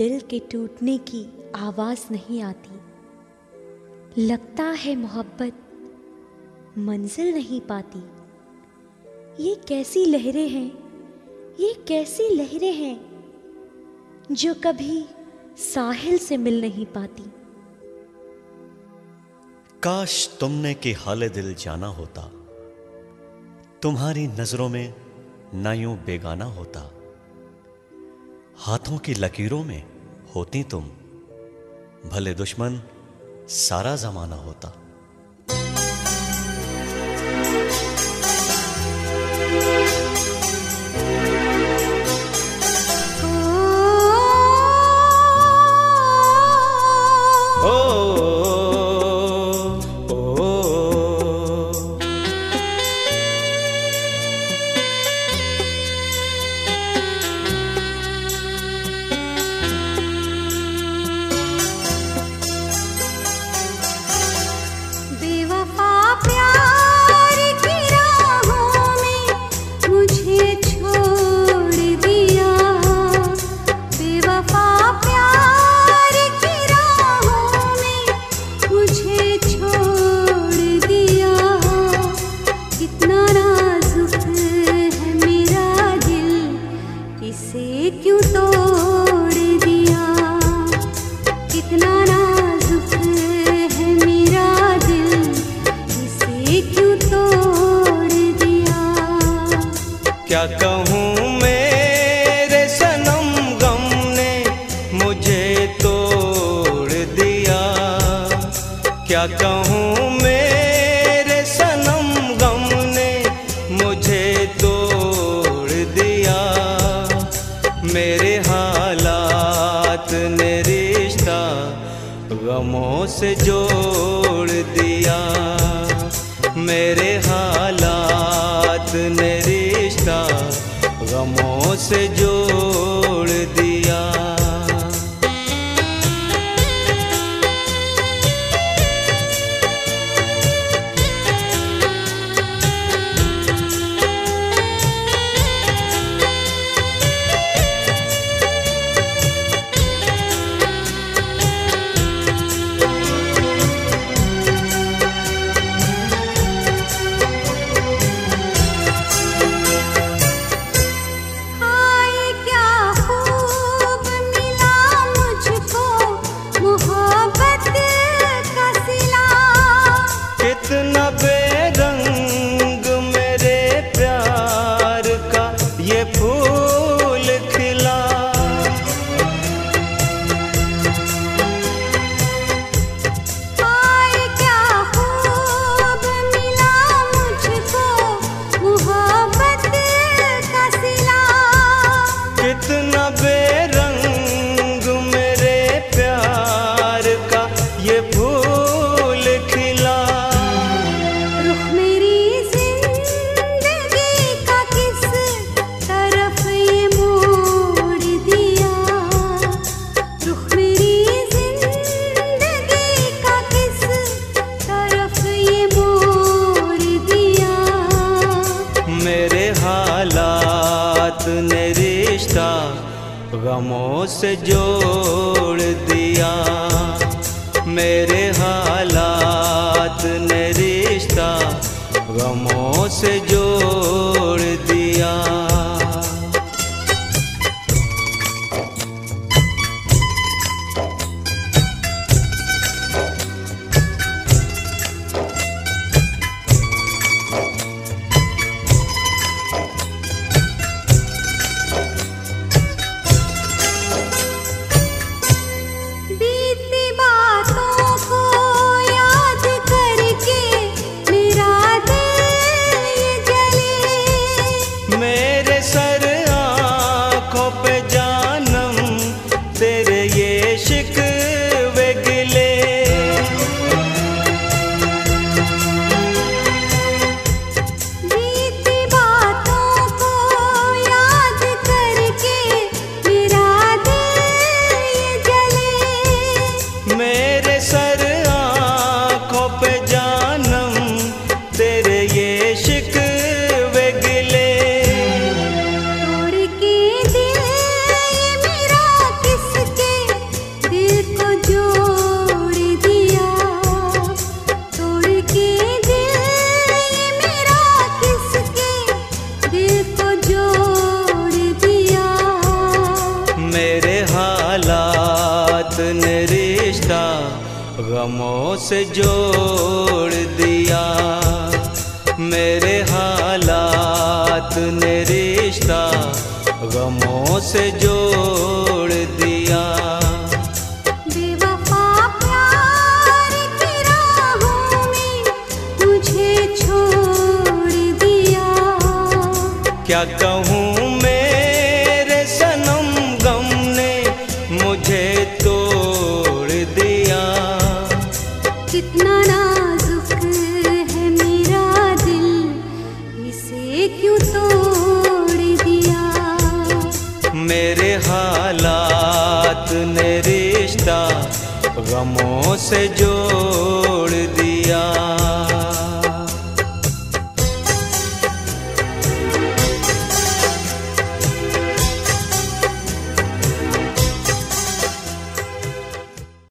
दिल के टूटने की आवाज़ नहीं आती। लगता है मोहब्बत मंजिल नहीं पाती। ये कैसी लहरें हैं, ये कैसी लहरें हैं जो कभी साहिल से मिल नहीं पाती। काश तुमने कि हाल दिल जाना होता। तुम्हारी नज़रों में ना यूँ बेगाना होता। हाथों की लकीरों में होती तुम। भले दुश्मन सारा जमाना होता। क्या कहूँ मेरे सनम गम ने मुझे तोड़ दिया? क्या कहूँ मेरे सनम गम ने मुझे तोड़ दिया? मेरे हालात ने रिश्ता गमों से जोड़ दिया। मेरे गमों से जोड़ दिया गमों से जोड़ दिया। मेरे हालात ने रिश्ता गमों से जोड़ दिया। गमों से जोड़ दिया। मेरे हालात ने रिश्ता गमों से जोड़ दिया। मुझे छोड़ दिया। क्या कहूँ क्यों तोड़ दिया? मेरे हालात ने रिश्ता गमों से जोड़